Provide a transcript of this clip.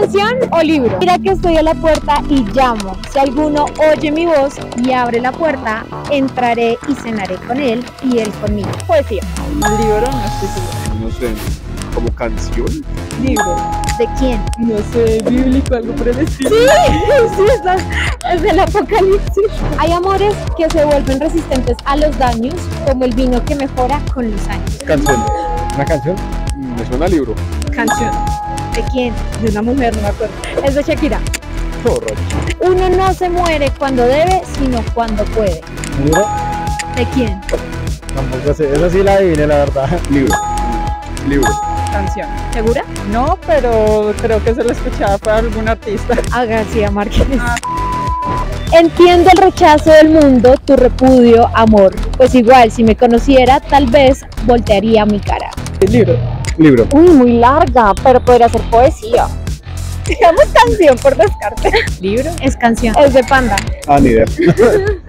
¿Canción o libro? Mira que estoy a la puerta y llamo. Si alguno oye mi voz y abre la puerta, entraré y cenaré con él y él conmigo. Poesía. Libro, no estoy segura. No sé, como canción. Libro. ¿De quién? No sé, bíblico, algo por el estilo. Sí, sí, es, es del apocalipsis. Hay amores que se vuelven resistentes a los daños, como el vino que mejora con los años. Canción. ¿Una canción? Me suena a libro. Canción. ¿De quién? De una mujer, no me acuerdo. Es de Shakira. Uno no se muere cuando debe, sino cuando puede. ¿Un libro? ¿De quién? Tampoco sé. Esa sí la adiviné, la verdad. Libro. Libro. Canción. ¿Segura? No, pero creo que se la escuchaba por algún artista. A García Márquez. Ah. Entiendo el rechazo del mundo, tu repudio, amor. Pues igual, si me conociera, tal vez voltearía mi cara. Libro. Libro. Uy, muy larga, pero podría ser poesía. Digamos canción por descarte. Libro. Es canción. Es de panda. Ah, ni idea.